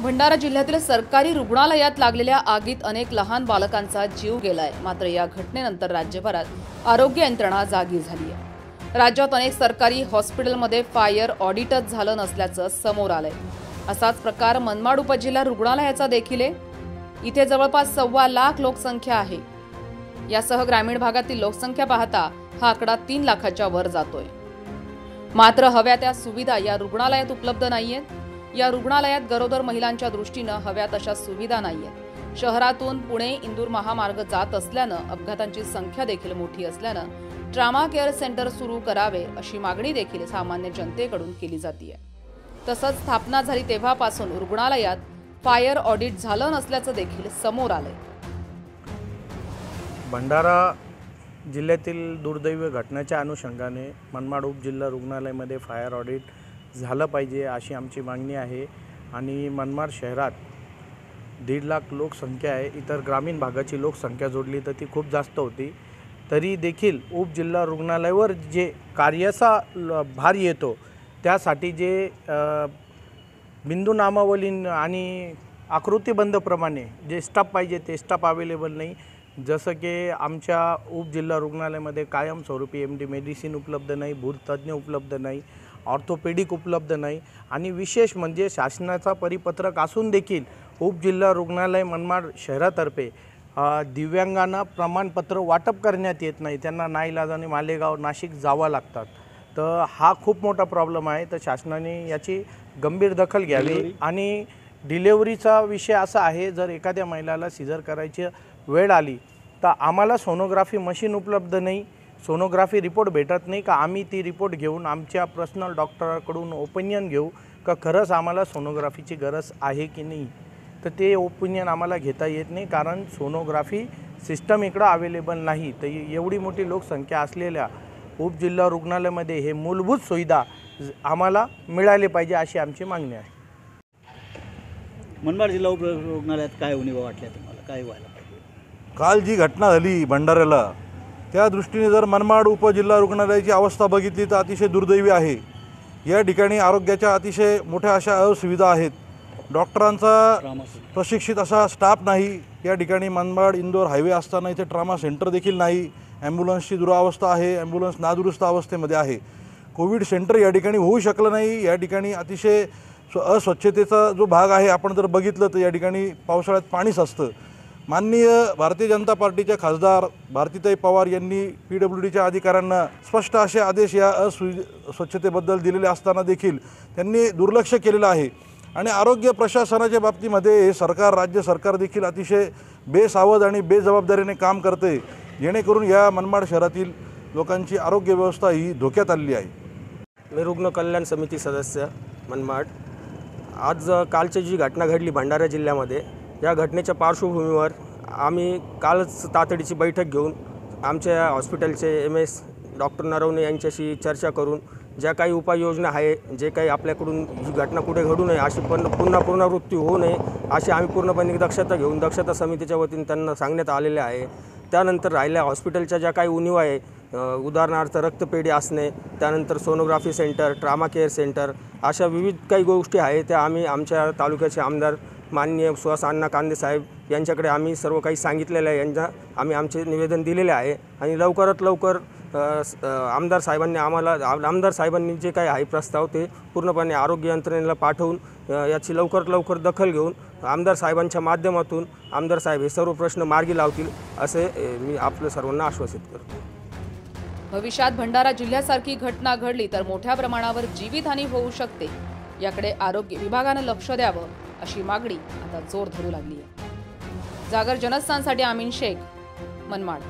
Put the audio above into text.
भंडारा जिल्ह्यातील सरकारी रुग्णालयात लागलेल्या आगीत अनेक लहान बालकांचा जीव गेलाय. मात्र या घटनेनंतर राज्यभरात आरोग्य यंत्रणा जागी झाली आहे राज्यात अनेक सरकारी हॉस्पिटलमध्ये फायर ऑडिटच झालं नसल्याचं समोर आलंय. असाच प्रकार मनमाड उपजिल्हा रुग्णालयाचा देखील आहे. इथे जवळपास सव्वा लाख लोकसंख्या आहे. यासह ग्रामीण भागातील लोकसंख्या पाहता हा आकडा तीन लाखाच्या वर जातोय. मात्र हव्या त्या सुविधा या रुग्णालयात उपलब्ध नाहीयेत. या रुग्णालयात गरोदर महिलांच्या दृष्टीनं हव्या तशा सुविधा नाहीयेत. शहरातून पुणे इंदूर महामार्ग जात असल्यानं अपघातांची संख्या देखील मोठी असल्यानं ट्रामा केअर सेंटर सुरू करावे अशी मागणी देखील सामान्य जनतेकडून केली जाते तसंच स्थापना झाली तेव्हापासून रुग्णालयात फायर ऑडिट झालं नसल्याचं देखील समोर आलंय. भंडारा जिल्ह्यातील दुर्दैवी घटनेच्या अनुषंगाने मनमाड उपजिल्हा रुग्णालयामध्ये फायर ऑडिट झालं पाहिजे अशी आमची मागणी आहे. आणि मनमाड शहरात दीड लाख लोकसंख्या आहे. इतर ग्रामीण भागाची लोकसंख्या जोडली तर ती खूप जास्त होती. तरी देखील उपजिल्हा रुग्णालयावर जे कार्याचा ल- भार येतो त्यासाठी जे बिंदू नामावली आणि आकृतीबंधप्रमाणे जे स्टाफ पाहिजे ते स्टाफ अवेलेबल नाही. जसं की आमच्या उपजिल्हा रुग्णालयामध्ये कायमस्वरूपी एम डी मेडिसिन उपलब्ध नाही भूतज्ञ उपलब्ध नाही. ऑर्थोपेडिक उपलब्ध नाही आणि विशेष म्हणजे शासनाचा परिपत्रक असून देखील उपजिल्हा रुग्णालय मनमाड शहरातर्फे दिव्यांगांना प्रमाणपत्र वाटप करण्यात येत नाही. त्यांना नाईलाजाने मालेगाव नाशिक जावं लागतात. तर हा खूप मोठा प्रॉब्लेम आहे. तर शासनाने याची गंभीर दखल घ्यावी आणि डिलेवरीचा विषय असा आहे जर एखाद्या महिलाला सिझर करायची वेळ आली तर आम्हाला सोनोग्राफी मशीन उपलब्ध नाही. सोनोग्राफी रिपोर्ट भेटत नाही का? आम्ही ती रिपोर्ट घेऊन आमच्या पर्सनल डॉक्टराकडून ओपिनियन घेऊ का खरंच आम्हाला सोनोग्राफीची गरज आहे की नाही? तर ते ओपिनियन आम्हाला घेता येत नाही कारण सोनोग्राफी सिस्टम इकडं अवेलेबल नाही. तर एवढी मोठी लोकसंख्या असलेल्या उपजिल्हा रुग्णालयामध्ये हे मूलभूत सुविधा आम्हाला मिळाले पाहिजे अशी आमची मागणी आहे. मनमाड जिल्हा उप रुग्णालयात काय उणिवा वाटल्या तुम्हाला? काय व्हायला पाहिजे? काल जी घटना झाली भंडाऱ्याला त्या दृष्टीने जर मनमाड उपजिल्हा रुग्णालयाची अवस्था बघितली तर अतिशय दुर्दैवी आहे. या ठिकाणी आरोग्याच्या अतिशय मोठ्या अशा असुविधा आहेत. डॉक्टरांचा प्रशिक्षित असा स्टाफ नाही. या ठिकाणी मनमाड इंदोर हायवे असताना इथे ट्रामा सेंटर देखील नाही. ॲम्ब्युलन्सची दुरावस्था आहे. ॲम्ब्युलन्स नादुरुस्त अवस्थेमध्ये आहे. कोविड सेंटर या ठिकाणी होऊ शकलं नाही. या ठिकाणी अतिशय स्व अस्वच्छतेचा जो भाग आहे आपण जर बघितलं तर या ठिकाणी पावसाळ्यात पाणीच असतं. माननीय भारतीय जनता पार्टीच्या खासदार भारतीताई पवार यांनी पी डब्ल्यू डीच्या अधिकाऱ्यांना स्पष्ट असे आदेश या असु स्वच्छतेबद्दल दिलेले असताना देखील त्यांनी दुर्लक्ष केलेलं आहे. आणि आरोग्य प्रशासनाच्या बाबतीमध्ये हे सरकार राज्य सरकार देखील अतिशय बेसावध आणि बेजबाबदारीने काम करते जेणेकरून या मनमाड शहरातील लोकांची आरोग्य व्यवस्था ही धोक्यात आलेली आहे. मी रुग्ण कल्याण समिती सदस्य मनमाड. आज कालची जी घटना घडली भंडारा जिल्ह्यामध्ये या घटनेच्या पार्श्वभूमीवर आम्ही कालच तातडीची बैठक घेऊन आमच्या हॉस्पिटलचे एम एस डॉक्टर नरवणे यांच्याशी चर्चा करून ज्या काही उपाययोजना आहे जे काही आपल्याकडून ही घटना कुठे घडू नये अशी पण पुन्हा पुनरावृत्ती होऊ नये अशी आम्ही पूर्णपणे दक्षता घेऊन दक्षता समितीच्या वतीने त्यांना सांगण्यात आलेले आहे. त्यानंतर राहिल्या हॉस्पिटलच्या ज्या काही उणीव आहे उदाहरणार्थ रक्तपेढी असणे त्यानंतर sonography centre trauma care centre अशा विविध काही गोष्टी आहेत त्या आम्ही आमच्या तालुक्याचे आमदार माननीय सुहास अण्णा कांदे साहेब यांच्याकडे आम्ही सर्व काही सांगितलेलं आहे. यांच्या आम्ही आमचे निवेदन दिलेले आहे. आणि लवकरात लवकर आमदार साहेबांनी आम्हाला आमदार साहेबांनी जे काही आहे प्रस्ताव ते पूर्णपणे आरोग्य यंत्रणेला पाठवून याची लवकरात लवकर दखल घेऊन आमदार साहेबांच्या माध्यमातून आमदार साहेब हे सर्व प्रश्न मार्गी लावतील असे मी आपलं सर्वांना आश्वासित करतो. भविष्यात भंडारा जिल्ह्यासारखी घटना घडली तर मोठ्या प्रमाणावर जीवितहानी होऊ शकते. याकडे आरोग्य विभागानं लक्ष द्यावं. अशी मागणी आता जोर धरू लागली आहे जागर जनस्थानसाठी आमीन शेख मनमाड.